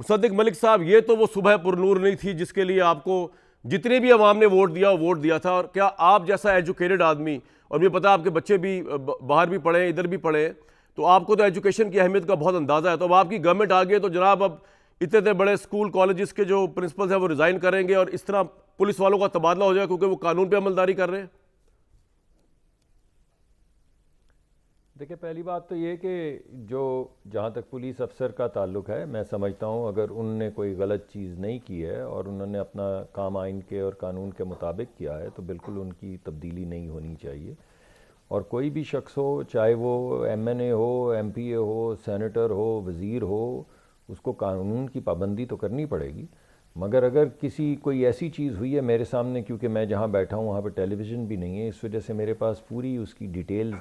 मुसद्दिक मलिक साहब, ये तो वो सुबह पुरनूर नहीं थी जिसके लिए आपको जितने भी अवाम ने वोट दिया वोट दिया था। और क्या आप जैसा एजुकेटेड आदमी, और मुझे पता आपके बच्चे भी बाहर भी पढ़े इधर भी पढ़े तो आपको तो एजुकेशन की अहमियत का बहुत अंदाज़ा है। तो अब आपकी गवर्नमेंट आ गई तो जनाब अब इतने इतने बड़े स्कूल, कॉलेजेस के जो प्रिंसिपल्स हैं, वो रिज़ाइन करेंगे और इस तरह पुलिस वालों का तबादला हो जाएगा क्योंकि वो कानून पर अमलदारी कर रहे हैं। देखिए, पहली बात तो ये कि जो जहाँ तक पुलिस अफसर का ताल्लुक है, मैं समझता हूँ अगर उनने कोई गलत चीज़ नहीं की है और उन्होंने अपना काम आइन के और कानून के मुताबिक किया है तो बिल्कुल उनकी तब्दीली नहीं होनी चाहिए। और कोई भी शख्स हो, चाहे वो एम एन ए हो, एम पी ए हो, सेनेटर हो, वज़ीर हो, उसको कानून की पाबंदी तो करनी पड़ेगी। मगर अगर किसी, कोई ऐसी चीज़ हुई है मेरे सामने, क्योंकि मैं जहाँ बैठा हूँ, वहाँ पर टेलीविज़न भी नहीं है, इस वजह से मेरे पास पूरी उसकी डिटेल्स